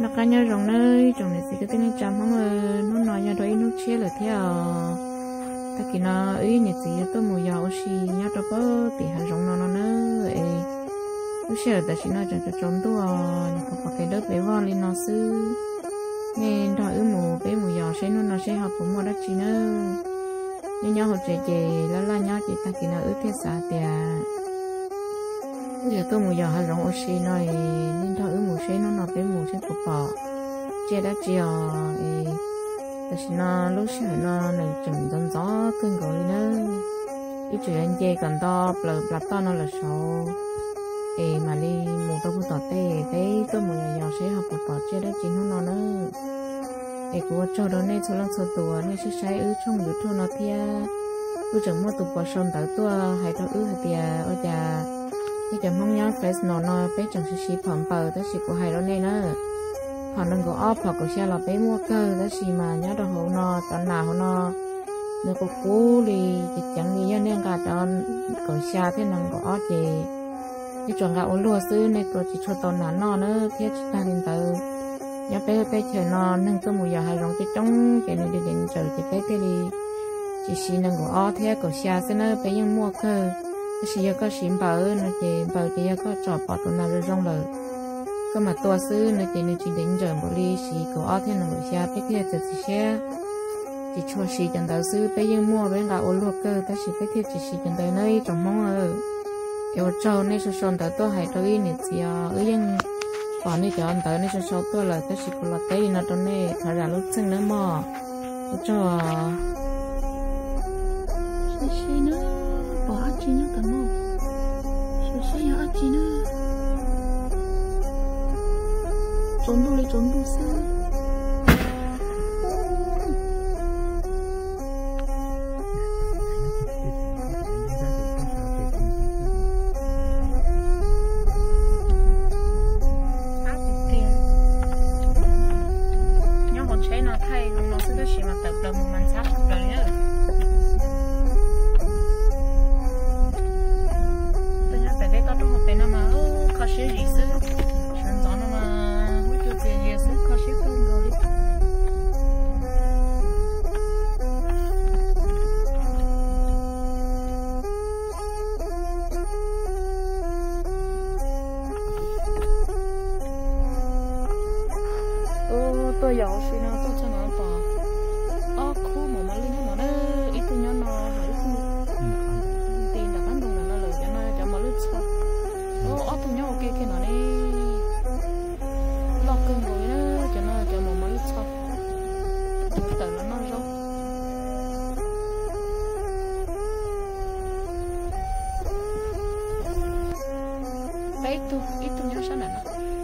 nó cá nhau rồng nơi trồng này gì cái tên chăm không nó nói nhau đôi nó chia là theo à. ta kỳ nó ấy nhiệt gì tôi mua giàu xì, nhà đó bớt thì hai rồng nó nó nữa ấy lúc là ta chỉ nói cho cho trốn tôi nhà có phải cái đất bé vòn lên nó sư nên thôi ư mù, bé mù giàu sẽ nó nó sẽ học cũng mua đất chỉ nữa nhưng nhau học trẻ trẻ, lá lá nhau chỉ ta kỳ nó ư thế xả tiền giờ tôi một giờ hà lộng oxy này nói nên thôi một xí nó nọ bé một xí của bỏ chia đã chia ấy là xí nó lúc xí nó nên chừng dần gió cơn gọi lên nữa ít chuyện anh chơi còn to là bla to nó là xấu thì mà đi một tao cũng tỏ tê thế tôi một giờ giờ sẽ học của bò chia đã chia nó nọ nữa ấy của cho đó nên số lắm số tuổi nên sẽ sai ứ trong được thu nó thia cứ chẳng mua tụt bò sơn tới tua hay tao ứ hay tia ôi chà cái chấm mong nhau phải nó nó bé chẳng sự xí phẩm bờ đó chỉ của hai đó nên nữa họ đừng có óp, họ cũng xe là bé mua cơ đó chỉ mà nhớ đồ hồ nó tao nào hồ nó nó có cú đi thì chẳng đi nên cả tao cũng xe, thế đừng có óp gì cái chuẩn gạo lúa xứ này có chỉ cho tao nán nó nữa, thế chúng ta đến tới nhớ bé bé chờ nó nâng cơ mùi giờ hai lòng cái trống, cái này đi đến chờ cái bé cái đi chỉ xí đừng có óp, thế cũng xe thế nữa, bé nhưng mua cơ cái xì có xìm bờ nó chỉ bờ chỉ có cho bỏ tụi nào rồi rong lời cơ mà tua sư nó chỉ nó chỉ đến giờ một ly xí có ở thế nào xa biết thế จะ chỉ xe chỉ cho xí chân đầu sư bây giờ mua bên ô lô cơ ta chỉ biết thế chỉ xí chân đầu nơi trong mong ở yêu trâu nên số son tới tôi hay tôi nên chỉ ở yên bỏ nên cho anh tới nên số số tôi là ta chỉ có là cái nó trong này thời gian lúc sinh nữa mà cho xí nữa bỏ chi nữa cả mồ xí xí ở chi nữa trốn đu đi trốn đu sao ô tôi giàu xí tôi cho nó bỏ ô khu mà mà linh nó nó ít tôi nhớ nó hãy khu tiền đã bán đồng là nó lời cho nó cho mà lướt sao ô ô tôi nhớ ok cái nó này lo cưng rồi nó cho nó cho mà mà lướt sao tự nó nó rau đấy tu ít tôi nhớ sao này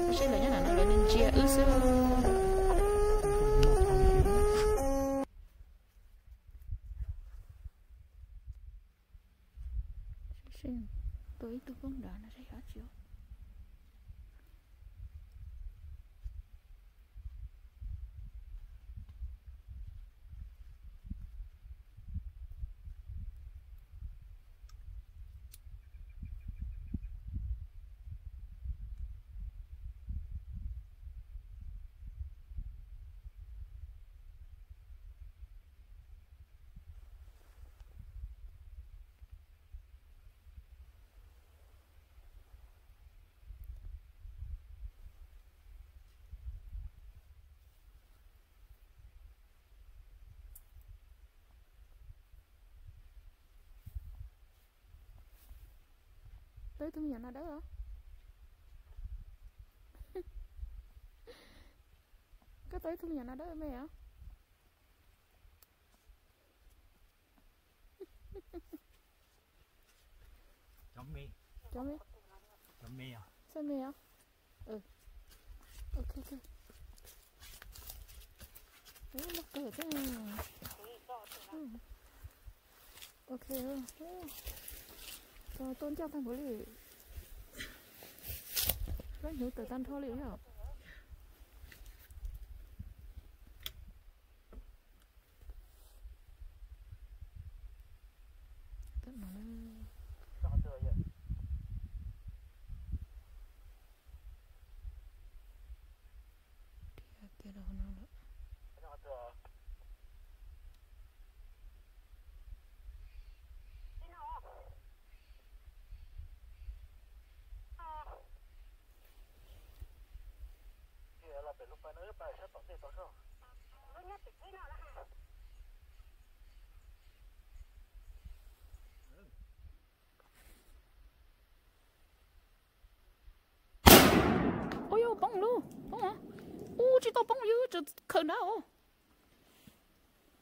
nó sẽ là nhớ này nó lại chia ư tôi tôi không đợi nó sẽ hết chưa tới tôi nhận nó đấy hả? Cái tới tôi nhận nó đấy mày hả? Chấm mi. Cho mày chấm mi à? Sao mày hả? Ừ. Ok ok. Ủa, mắc cười thế ừ. ok ừ. Tôn trọng thành phố lì Rất nhớ tới tan thô liệu không Tất mà nó sao chưa vậy ôi yo bông luôn bông hả tao bông cho khẩn đâu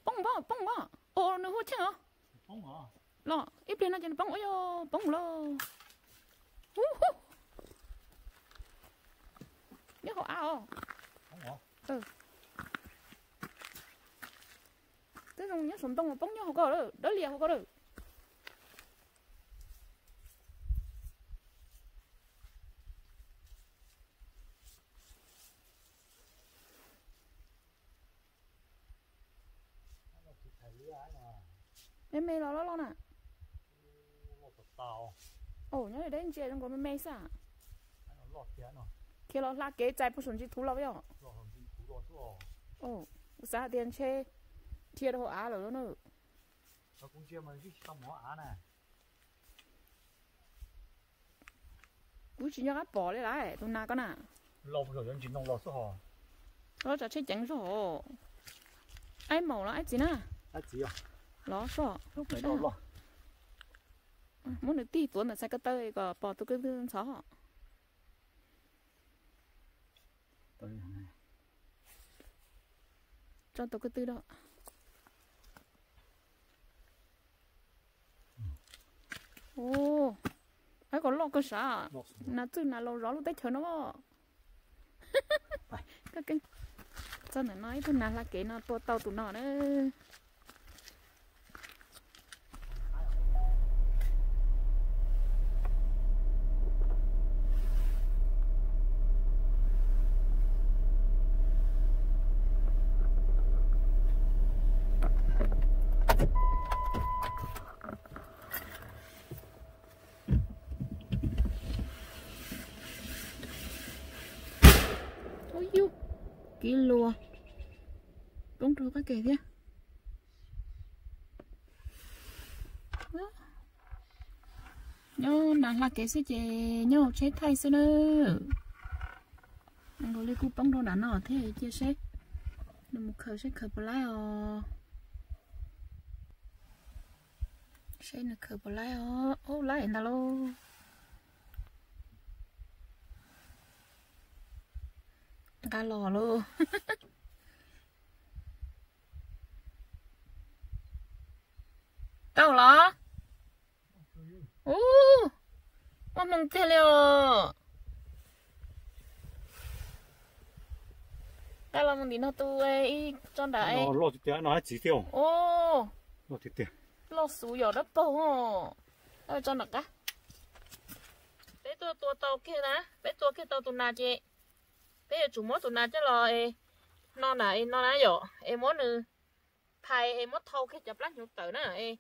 bông ba bông ba ô nó hút chăng Không hả? lo ít lên nó cho nó bông yo bông lo u họ ao Không hả? tức là nhớ sùng tông bông họ có rồi đó liền họ có rồi Nó chỉ thấy lứa ấy mà. Em mê lo lo lo nè Nó ồ nhớ đến chơi trong có mê mê sao Nó lọt kia nó. la kế chạy bút sùng chỉ thú lo vậy xuống. ồ giá tiền chơi thiệt họ á rồi nữa Nó cũng chưa mà cái tao mỏ á nè. cú chỉ nhớ bỏ lại lại tôi nào có nè Lọt rồi dân chỉ nông lọt xuống hò. nó cho chơi chẳng số ai màu là ai gì nè Á chỉ à? Nó số Lúc này đâu muốn được tí tuần là sai cái tơi có bỏ tôi cái Đây này. cho tôi cái tư đó ô ai còn lo cái 啥？Lọt xuống. nà tư nà lâu rõ lúc tết chờ nó cái cái cho nên nói thôi nà là cái nó tua tàu tụi nó nữa ôi yêu kí lùa đúng rồi cái kia Đó. nhớ nàng là cái gì chị nhớ chế thay xưa nữa anh gọi lấy cú bóng đồ đá nọ thế chia sẻ nó một khẩu sẽ khẩu bờ lại ờ sẽ nó khẩu bờ lại ờ ô lại nào lô. Cá lò lô. đâu là ô mà mong thế liệu cái là mong đi nó tu ấy cho đại. Nó lọt kia nó chỉ tiêu. ô Lọt kia. lo sủ giờ bầu hò đâu cho nó cá bé tua tua tàu kia nè. Bé tua kia tàu tụi nào chị. Giờ chủ mỗi tụi nào chứ lo nó ê nó là giờ ê mỗi nữ thầy ê mỗi thâu cái chập lát nhục tử nữa ê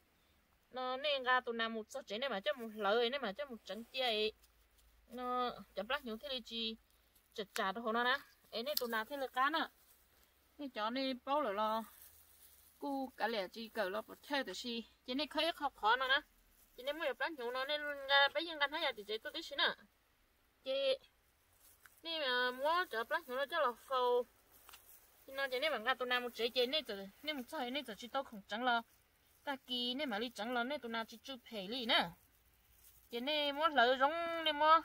nó nên ra tụi nào một số chế này mà cho một lời này mà cho một trận chia nó chấm lắc những thế này chi chật chà đâu nó nè ấy này tụi nào thế là cá nè. Cái chó này bao rồi lo cu cả lẻ chi cờ lo bật theo từ si chế này khơi khó khó nó nè. Chế này mới chấm lắc nó nên ra bây giờ hai giờ tới chế tôi tí xí nè. Chế này mà mua chợ plak nó cho là phâu nó chế này bằng ra tụi nào một chế chế này từ nên một chơi này từ chỉ tôi không trắng lo ta kỳ nè mà đi chẳng lo nè tụi nào chỉ chụp hề li nè chị nè mua lợn rong nè mua.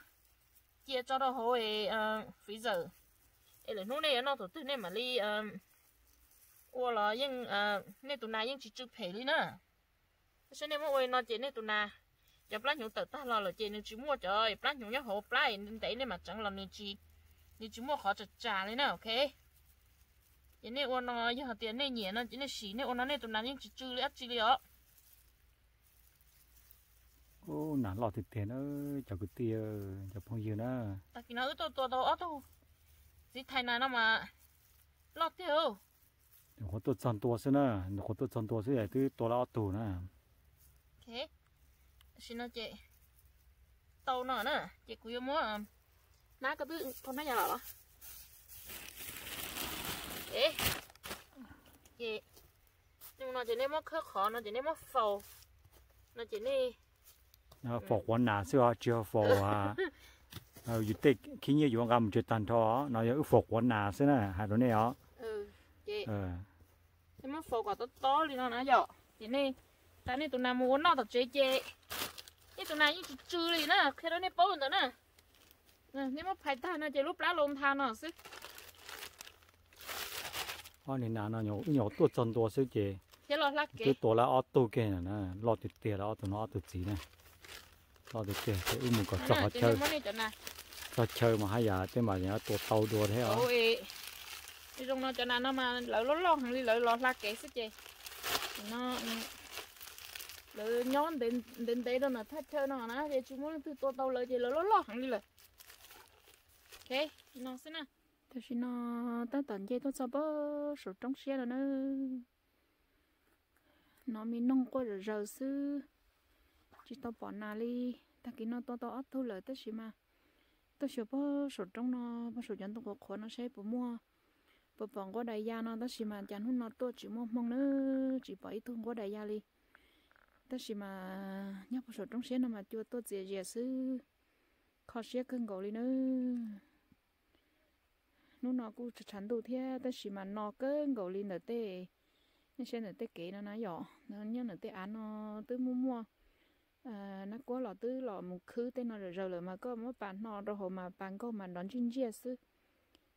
Chia cho nó hồi ờ phí giờ ấy là lúc này nó tổ tư nè mà đi ờ ô là nhưng ờ nè tụi nào nhưng chỉ chụp hề li nè cho nên mua nó chị nè tụi nào. Giờ plak nhung tự ta lo là chị nên chỉ mua trời plak nhung nhá hồ plak nên đấy nên mà chẳng làm nên chỉ, nên chỉ mua khó chặt trả lên nè, ok? Chỉ nên ôn nó giờ tiền nên nhẹ nó chỉ nên xí nên ôn nó nên tụi nó nhưng chỉ chữ lấy chỉ lấy ọ Ô nà lọt thì tiền ơi. Chào cái tia. Chào phong dư nè. ta kia nó ư tôi tôi tôi ở tôi gì thay nào nó mà lọt tiêu Nó có chân tua xí nè. Nó có chân tua xí này. Từ tua lao tù nè. ok xin nó chị tàu nó nè chị cứ mua à ná cái thứ con nó nhà đó ê. Chị nhưng nó chỉ nên mua khớp khó nó chỉ nên mua phầu. Nó chỉ nên Nó phổ quán nà xưa chưa phổ à. ờ dù tê khi như dùng gầm chuyện tàn thọ nó giờ phục quần nà xí nè hai đứa này ó ừ chị. Ờ. Thế mà phô quả tốt to đi nó nói dọ chị nè ta nè tụi nào muốn nó tập chế chế cái tụi này như chư đi nè khi đó nè bố nữa nè. Nếu mà phải ta nè chị lúc lá lông tha nó xí ó nên là nó nhỏ nhỏ tuổi chân tuổi xí chị thế lo lắc cái kì tuổi là ó tu kia nè nè lo tuyệt tiền là ó tụi nó ó tuyệt gì nè lo tuyệt tiền cái ưu mình còn cho họ nè chị chơi muốn đi chỗ nào cho chơi mà hay giờ thế mà nhá tuổi tàu đùa thế ó ôi đi trong nó chỗ nào nó mà lỡ lo lo hàng đi lỡ lo lắc kì xí chị nó lỡ nhón đến đến đây đó là thắt chơi nó nè chị chỉ muốn thứ to tàu lỡ chị lỡ lo lo hàng đi lỡ ok nó xí nè thế thì nó tao tận dây tôi sao bơ số trong xe rồi nữa nó mi nông qua rồi giờ sư. Chỉ tao bỏ nà đi ta kia nó to to ấp thu lợi tới xí mà tôi sợ bơ số trong nó bơ số chân tôi có khó nó sẽ bố mua. Bố bọn có đại gia nó tới xí mà chẳng hôn nó tôi chỉ mua mong nữa chỉ bỏ ít thôi có đại gia đi tới xí mà nhóc bơ số trong xe nó mà chưa tôi dễ dễ sư. Khó xe cân gỗ đi nữa nó nó cũng chẳng đủ thế ta chỉ mà nó cứ gỗ lên nữa tê. Nên xem nữa tê kế nó nói nhỏ nó nhớ nữa tê ăn nó tứ mua mua à nó quá lọ tứ lọ một khứ tê nó rồi rồi là mà có mỗi bạn nó rồi họ mà bạn có mà đón chuyên gia sư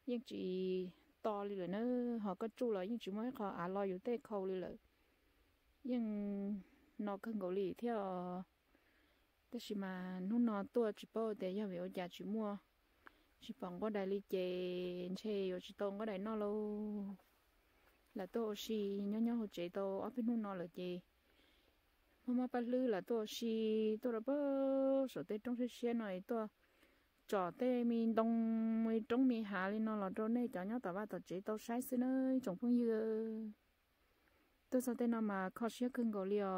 nhưng chỉ to đi rồi nó, họ có chu rồi nhưng chỉ mới họ à lo อยู่ tê khâu đi rồi nhưng nó cứ gỗ lì theo. Thế chỉ mà nó nó tua chỉ bao để cho việc giá chỉ mua chỉ bằng có đại lý chế chế rồi chỉ tông có đại nó lâu. Là tôi xì nhỏ nhỏ hồ chế tôi ở bên nó là chè. Mà mà bắt lư là tôi xì tôi là bơ sở tê trong xe này tôi trò tê mi đông, mi trong mi hà lên nó là chỗ này cho nhỏ tao ba tao chế tao sai xin ơi trong phương dư tôi sao tê nó mà khó xe cưng gọi liò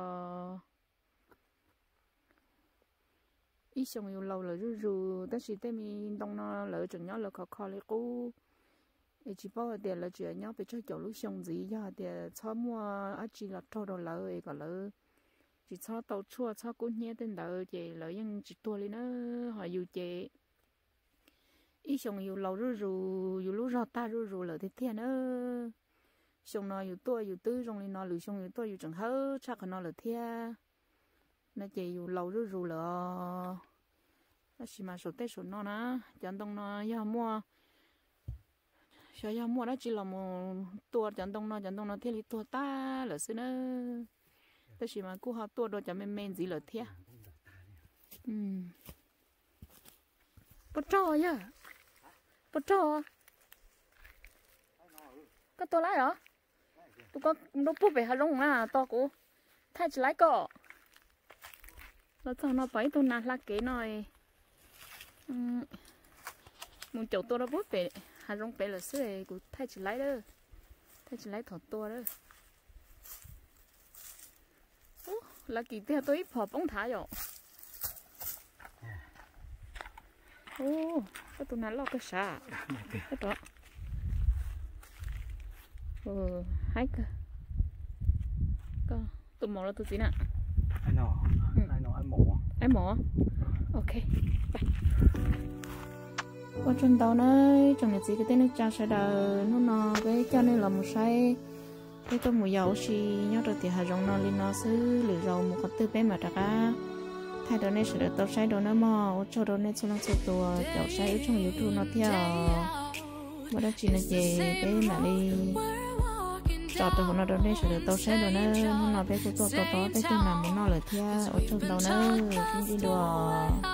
ít xong yêu lâu là rú rú tất chỉ tê mi đông nó lỡ chuẩn nhỏ là khó khó lấy cú. Để chỉ bảo để là chuyện nhau bị cho chỗ lúc xong gì giờ để cho mua ở chỉ là thô đồ lỡ ấy còn lỡ. Chỉ cho tàu chua, cho cũng nhé tên đỡ chị lỡ nhưng chỉ tua lên nó họ yêu chị ít xong yêu lâu rú rú yêu lúc ra ta rú rú lỡ thế thế nữa xong nó yêu tua yêu tư trong lên nó lử xong yêu tua yêu chẳng hết chắc nó lỡ thế nó chỉ yêu lâu rồi rồi là nó chỉ mà số tết số nó nè chẳng đông nó yêu mua sợ yêu mua đó chỉ là một tua chẳng đông nó chẳng đông nó thế li tua ta là xí nữa. Nó chỉ mà cú họ tua đồ chẳng men men gì là thế ừ. Bắt trò nhá bắt trò. Có tua lái hả? Tôi con nó bút về hà long à to cũ thay chỉ lái cọ nó cho nó bấy tôi nạt là cái nồi. Ừ. Muốn chỗ tôi nó bút về hà rong về là xưa của thay chỉ lấy đó. Thay chỉ lấy thọ to đó. Ủa, là kỳ tiêu tôi ít phò bóng thả rồi ô cái tụi nó lo cái xả cái đó. Ừ hai cơ. Cơ tụi mò là tụi gì nè. Anh nào Ừ. anh nó anh mỏ em mỏ ok qua chân tàu nơi trong này chỉ cái tên nó cha sẽ đờ. Nó nó cái cho nên là một sai. Cái tôi mùi dầu xì, nhớ được thì hà rong nó lên nó xứ, lửa dầu một con tư bé mà đặc á thay đó này sẽ được tàu sai đồ nó mò cho đồ này cho nó sẽ tua dầu sai trong youtube nó theo. Mà đó chỉ là gì cái mà đi cho từ nó đâu đây sẽ được tàu xe rồi nó nó bé của tôi to to bé tôi làm nó lời thia ở trong tàu nó đi đùa.